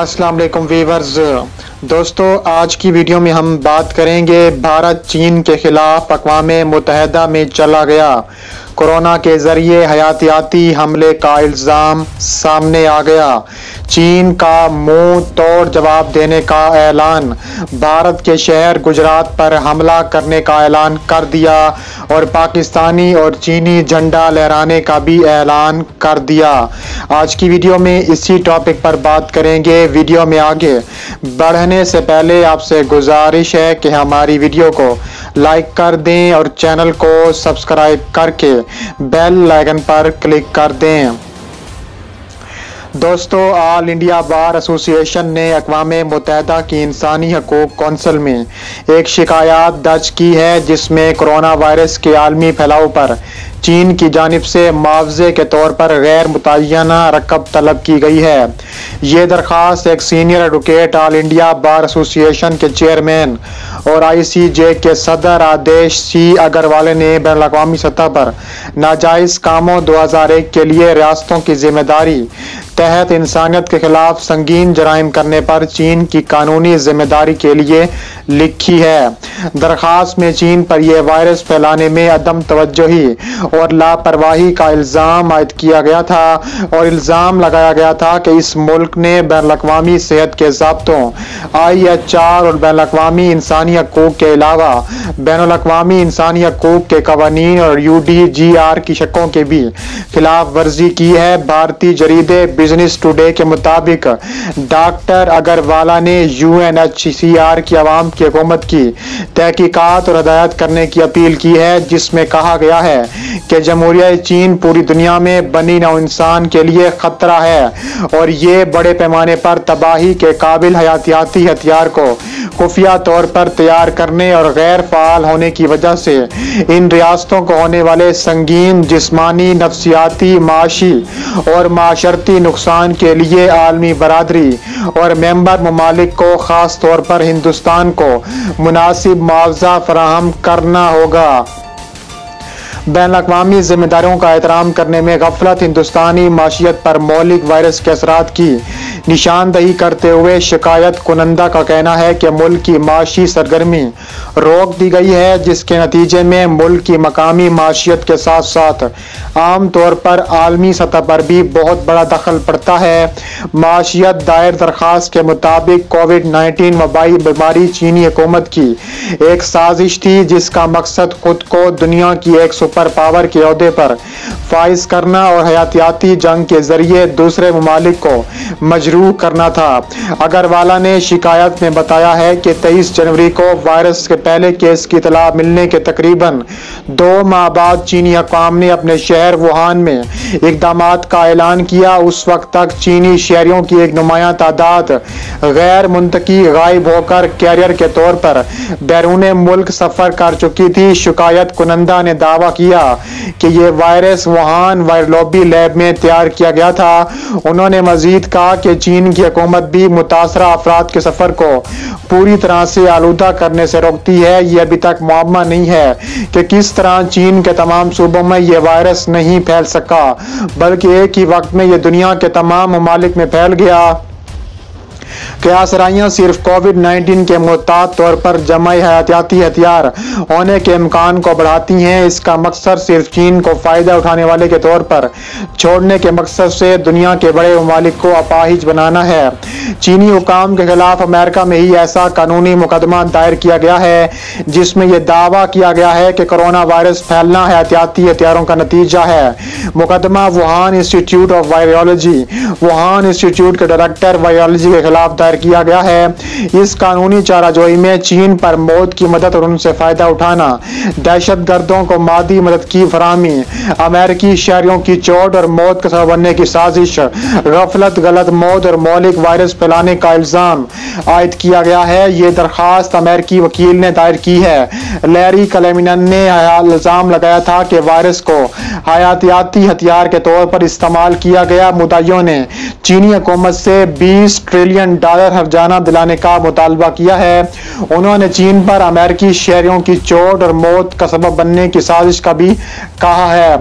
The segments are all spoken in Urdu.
السلام علیکم ویورز۔ دوستو، آج کی ویڈیو میں ہم بات کریں گے بھارت چین کے خلاف اقوام متحدہ میں چلا گیا۔ کورونا کے ذریعے حیاتیاتی حملے کا الزام سامنے آ گیا۔ چین کا منہ توڑ جواب دینے کا اعلان۔ بھارت کے شہر گجرات پر حملہ کرنے کا اعلان کر دیا اور پاکستانی اور چینی جھنڈا لہرانے کا بھی اعلان کر دیا۔ آج کی ویڈیو میں اسی ٹاپک پر بات کریں گے۔ ویڈیو میں آگے۔ بڑھنے سے پہلے آپ سے گزارش ہے کہ ہماری ویڈیو کو لائک کر دیں اور چینل کو سبسکرائب کر کے بیل لائکن پر کلک کر دیں۔ دوستو، آل انڈیا بار ایسوسی ایشن نے اقوام متحدہ کی انسانی حقوق کونسل میں ایک شکایات درج کی ہے، جس میں کرونا وائرس کے عالمی پھیلاؤ پر چین کی جانب سے معاوضے کے طور پر غیر متعینہ رقب طلب کی گئی ہے۔ یہ درخواست ایک senior advocate All India Bar Association کے چیئرمین اور آئی سی جے کے صدر آدیش سی اگروالے نے بین الاقوامی سطح پر ناجائز کاموں دو ہزار ایک کے لیے ریاستوں کی ذمہ داری تحت انسانیت کے خلاف سنگین جرائم کرنے پر چین کی قانونی ذمہ داری کے لیے لکھی ہے۔ درخواست میں چین پر یہ وائرس پھیلانے میں عدم توجہی اور لاپرواہی کا الزام عائد کیا گیا تھا اور الزام لگایا گیا تھا کہ اس ملک نے بین الاقوامی صحت کے ضابطوں، آئی ایچ آر اور بین الاقوامی انسانی حقوق کے علاوہ، بین الاقوامی انسانی حقوق کے قوانین اور یو ڈی جی آر کی شکوں کے بھی خلاف ورزی کی ہے۔ بھارتی جریدے بزنس ٹوڈے کے مطابق ڈاکٹر اگروالا نے U N H C R کی عوام کی حکومت کی تحقیقات اور ہدایت کرنے کی اپیل کی ہے، جس میں کہا گیا ہے کہ جمہوریہ چین پوری دنیا میں بنی نو انسان کے لیے خطرہ ہے اور یہ بڑے پیمانے پر تباہی کے قابل حیاتیاتی ہتھیار کو خفیہ طور پر تیار کرنے اور غیر فعال ہونے کی وجہ سے ان ریاستوں کو ہونے والے سنگین جسمانی نفسیاتی معاشی اور معاشرتی نقصان کے لیے عالمی برادری اور ممبر ممالک کو خاص طور پر ہندوستان کو مناسب معاوضہ فراہم کرنا ہوگا۔ بین الاقوامی ذمہ داریوں کا احترام کرنے میں غفلت ہندوستانی معاشیت پر مولک وائرس کے اثرات کی نشاندہی کرتے ہوئے شکایت کنندہ کا کہنا ہے کہ ملک کی معاشی سرگرمی روک دی گئی ہے، جس کے نتیجے میں ملک کی مقامی معاشیت کے ساتھ ساتھ عام طور پر عالمی سطح پر بھی بہت بڑا دخل پڑتا ہے۔ معاشیت دائر درخواست کے مطابق کووڈ نائنٹین وبائی بیماری چینی حکومت کی ایک سازش تھی، جس کا مقصد خود کو دنیا کی ایک سپر پاور کے عہدے پر فائز کرنا اور حیاتیاتی جنگ کے ذریعے دوسرے ممالک کو مجروح کرنا تھا۔ اگروالا نے شکایت میں بتایا ہے کہ تیئیس جنوری کو وائرس کے پہلے کیس کی اطلاع ملنے کے تقریباً دو ماہ بعد چینی حکام نے اپنے شہر ووہان میں اقدامات کا اعلان کیا۔ اس وقت تک چینی شہریوں کی ایک نمایاں تعداد غیر منطقی غائب ہو کر کیریئر کے طور پر بیرون ملک سفر کر چکی تھی۔ شکایت کنندہ نے دعویٰ کیا کیا کہ یہ وائرس وہان وائرلوبی لیب میں تیار کیا گیا تھا۔ انہوں نے مزید کہا کہ چین کی حکومت بھی متاثرہ افراد کے سفر کو پوری طرح سے آلودہ کرنے سے روکتی ہے۔ یہ ابھی تک معمہ نہیں ہے کہ کس طرح چین کے تمام صوبوں میں یہ وائرس نہیں پھیل سکا، بلکہ ایک ہی وقت میں یہ دنیا کے تمام ممالک میں پھیل گیا۔ قیاسرائیاں صرف کووڈ نائنٹین کے محتاط طور پر جمعی حیاتیاتی ہتھیار ہونے کے امکان کو بڑھاتی ہیں۔ اس کا مقصد صرف چین کو فائدہ اٹھانے والے کے طور پر چھوڑنے کے مقصد سے دنیا کے بڑے ممالک کو اپاہج بنانا ہے۔ چینی حکام کے خلاف امریکہ میں ہی ایسا قانونی مقدمہ دائر کیا گیا ہے، جس میں یہ دعویٰ کیا گیا ہے کہ کرونا وائرس پھیلنا حیاتیاتی ہتھیاروں کا نتیجہ ہے۔ مقدمہ Wuhan Institute of Virology Wuhan Institute کے ڈائریکٹر وائریولوجی کے خلاف دائر دائر کیا گیا ہے۔ اس قانونی چارہ جوئی میں چین پر موت کی مدد اور ان سے فائدہ اٹھانا۔ دہشت گردوں کو مادی مدد کی فراہمی۔ امریکی شہریوں کی چوٹ اور موت کا سبب بننے کی سازش۔ غفلت، غلط موت اور مولک وائرس پھیلانے کا الزام۔ عائد کیا گیا ہے۔ یہ درخواست امریکی وکیل نے دائر کی ہے۔ لیری کلیمنن نے الزام لگایا تھا کہ وائرس کو حیاتیاتی ہتھیار کے طور پر استعمال کیا گیا۔ مدعیوں نے چینی حکومت سے بیس ٹریلین ڈالر بغیر ہرجانہ دلانے کا مطالبہ کیا ہے۔ انہوں نے چین پر امریکی شہریوں کی چوٹ اور موت کا سبب بننے کی سازش کا بھی کہا ہے۔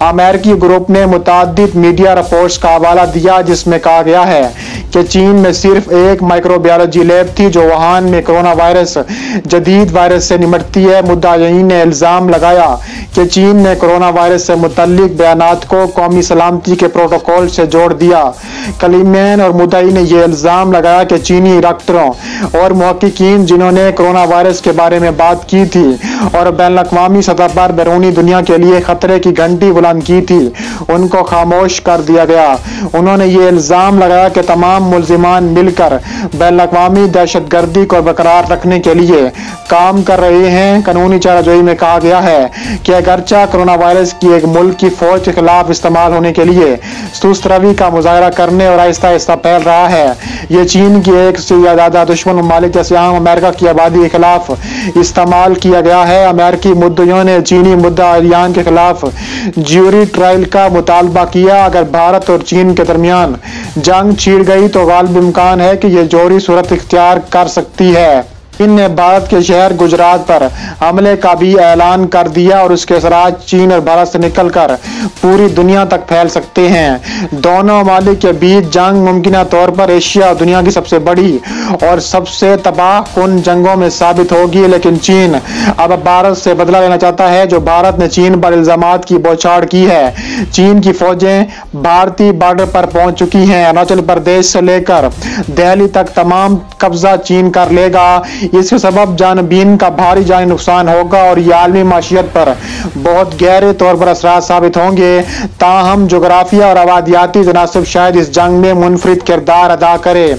امریکی گروپ نے متعدد میڈیا رپورٹس کا حوالہ دیا جس میں کہا گیا ہے کہ چین میں صرف ایک مائکرو بیولوجی لیب تھی جو وہان میں کرونا وائرس، جدید وائرس سے نمٹتی ہے۔ مدعین نے الزام لگایا کہ چین نے کرونا وائرس سے متعلق بیانات کو قومی سلامتی کے پروٹوکول سے جوڑ دیا۔ کلیمین اور مدعی نے یہ الزام لگایا کہ چینی ڈاکٹروں اور محققین جنہوں نے کرونا وائرس کے بارے میں بات کی تھی اور بین الاقوامی سطح پر بیرونی دنیا کے لیے خطرے کی گھنٹی بلند کی تھی، ان کو خاموش کر دیا گیا۔ انہوں نے یہ الزام لگایا کہ تمام ملزمان مل کر بین الاقوامی دہشت گردی کو برقرار رکھنے کے لیے کام کر رہے ہیں۔ قانونی چارہ جوئی میں کہا گیا ہے کہ اگرچہ کرونا وائرس کی ایک ملک کی فوج کے خلاف استعمال ہونے کے لیے سست روی کا مظاہرہ کرنے اور آہستہ آہستہ پھیل رہا ہے، یہ چین کی ایک سے زیادہ دشمن ممالک جیسے عام امریکہ کی آبادی کے خلاف استعمال کیا گیا ہے۔ امریکی مدعیوں نے چینی مدعا ایران کے خلاف جیوری ٹرائل کا مطالبہ کیا۔ اگر بھارت اور چین کے درمیان جنگ چھیڑ گئی تو غالب امکان ہے کہ یہ جوری صورت اختیار کر سکتی ہے۔ چین نے بھارت کے شہر گجرات پر حملے کا بھی اعلان کر دیا اور اس کے اثرات چین اور بھارت سے نکل کر پوری دنیا تک پھیل سکتے ہیں۔ دونوں ممالک کے بیچ جنگ ممکنہ طور پر ایشیا اور دنیا کی سب سے بڑی اور سب سے تباہ کن جنگوں میں ثابت ہوگی، لیکن چین اب بھارت سے بدلہ لینا چاہتا ہے، جو بھارت نے چین پر الزامات کی بوچھاڑ کی ہے۔ چین کی فوجیں بھارتی بارڈر پر پہنچ چکی ہیں۔ اروناچل پردیش سے لے کر دہلی تک تمام قبضہ چین کر لے گا۔ اس کے سبب جانبین کا بھاری جانی نقصان ہوگا اور یہ عالمی معاشیت پر بہت گہرے طور پر اثرات ثابت ہوں گے۔ تاہم، جغرافیہ اور آبادیاتی تناسب شاید اس جنگ میں منفرد کردار ادا کرے۔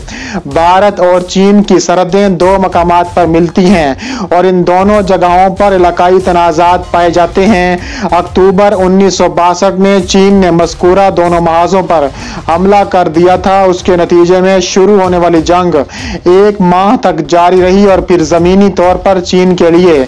بھارت اور چین کی سرحدیں دو مقامات پر ملتی ہیں اور ان دونوں جگہوں پر علاقائی تنازعات پائے جاتے ہیں۔ اکتوبر انیس سو باسٹھ میں چین نے مذکورہ دونوں محاذوں پر حملہ کر دیا تھا۔ اس کے نتیجے میں شروع ہونے والی جنگ ایک ماہ تک جاری رہی اور پھر زمینی طور پر چین کے لیے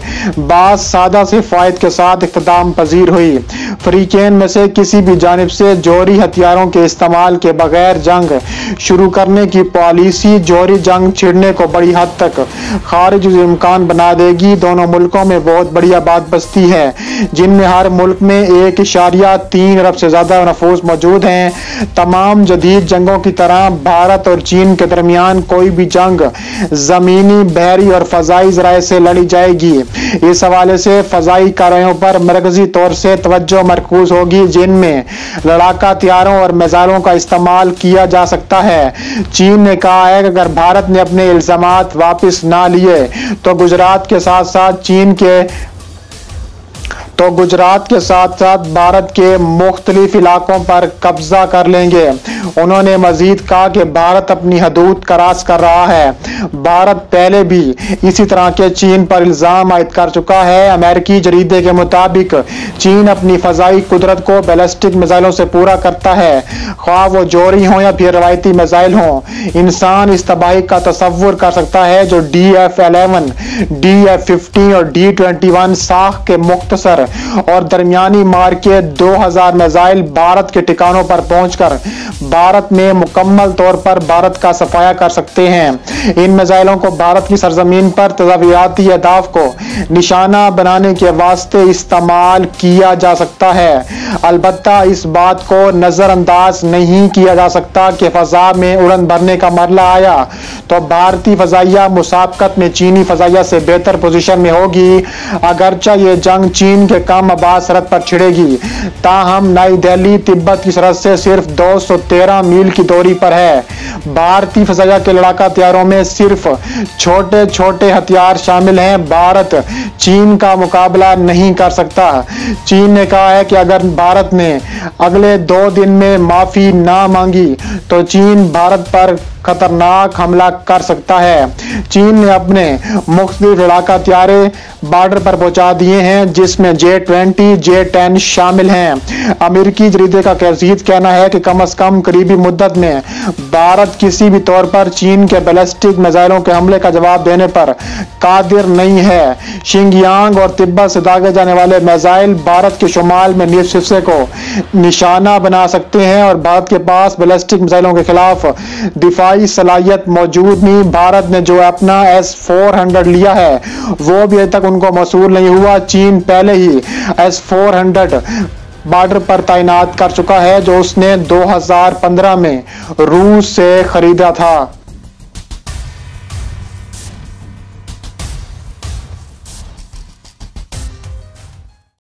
بعض سادہ سے فائد کے ساتھ اقتدام پذیر ہوئی۔ فریقین میں سے کسی بھی جانب سے جوری ہتھیاروں کے استعمال کے بغیر جنگ شروع کرنے کی پالیسی جوری جنگ چھڑنے کو بڑی حد تک خارج امکان بنا دے گی۔ دونوں ملکوں میں بہت بڑی آباد بستی ہے، جن میں ہر ملک میں ایک اشاریہ تین ارب سے زیادہ نفوس موجود ہیں۔ تمام جدید جنگوں کی طرح بھارت اور چین کے درمیان کوئی بھی جنگ زمینی بحری اور فضائی ذرائع سے لڑی جائے گی۔ اس حوالے سے فضائی کاروں پر مرکزی طور سے توجہ مرکوز ہوگی، جن میں لڑاکا تیاروں اور میزائلوں کا استعمال کیا جا سکتا ہے۔ چین نے کہا ہے کہ اگر بھارت نے اپنے الزامات واپس نہ لیے تو گجرات کے ساتھ ساتھ چین کے تو گجرات کے ساتھ ساتھ بھارت کے مختلف علاقوں پر قبضہ کر لیں گے۔ انہوں نے مزید کہا کہ بھارت اپنی حدود کراس کر رہا ہے۔ بھارت پہلے بھی اسی طرح کے چین پر الزام عائد کر چکا ہے۔ امریکی جریدے کے مطابق، چین اپنی فضائی قدرت کو بیلسٹک میزائلوں سے پورا کرتا ہے۔ خواہ وہ جوری ہوں یا پھر روایتی میزائل ہوں، انسان اس تباہی کا تصور کر سکتا ہے جو D F eleven, D F fifteen اور ڈی ٹوینٹی ون ساخ کے مختصر اور درمیانی مار کے دو ہزار میزائل بھارت کے ٹکانوں پر پہنچ کر بھارت میں مکمل طور پر بھارت کا صفایا کر سکتے ہیں۔ ان میزائلوں کو بھارت کی سرزمین پر تضاویاتی اہداف کو نشانہ بنانے کے واسطے استعمال کیا جا سکتا ہے۔ البتہ اس بات کو نظر انداز نہیں کیا جا سکتا کہ فضا میں اڑن بھرنے کا مرلہ آیا تو بھارتی فضائیہ مسابقت میں چینی فضائیہ سے بہتر پوزیشن میں ہوگی۔ اگرچہ یہ جنگ چین کے کم آباد سرحد پر چھڑے گی۔ تاہم، نئی دہلی، تبت کی سرحد سے صرف دو سو تیرہ میل کی دوری پر ہے۔ بھارتی فضائیہ کے لڑاکا تیاروں میں صرف چھوٹے چھوٹے ہتھیار شامل ہیں۔ بھارت چین کا مقابلہ نہیں کر سکتا۔ چین نے کہا ہے کہ اگر بھارت نے اگلے دو دن میں معافی نہ مانگی تو چین بھارت پر خطرناک حملہ کر سکتا ہے۔ چین نے اپنے مختلف علاقہ تیارے بارڈر پر پہنچا دیے ہیں، جس میں جے ٹوینٹی جے ٹین شامل ہیں۔ امریکی جریدے کا کیسیت کہنا ہے کہ کم از کم قریبی مدت میں بھارت کسی بھی طور پر چین کے بیلسٹک میزائلوں کے حملے کا جواب دینے پر قادر نہیں ہے۔ شنگیانگ اور تبت سے داغے جانے والے میزائل بھارت کے شمال میں نصف حصے کو نشانہ بنا سکتے ہیں اور بھارت کے پاس بیلسٹک میزائلوں کے خلاف دفاعی دفاعی صلاحیت موجود نہیں۔ بھارت نے جو اپنا ایس فور ہنڈریڈ لیا ہے، وہ بھی ابھی تک ان کو موصول نہیں ہوا۔ چین پہلے ہی ایس فور ہنڈریڈ بارڈر پر تعینات کر چکا ہے، جو اس نے دو ہزار پندرہ میں روس سے خریدا تھا۔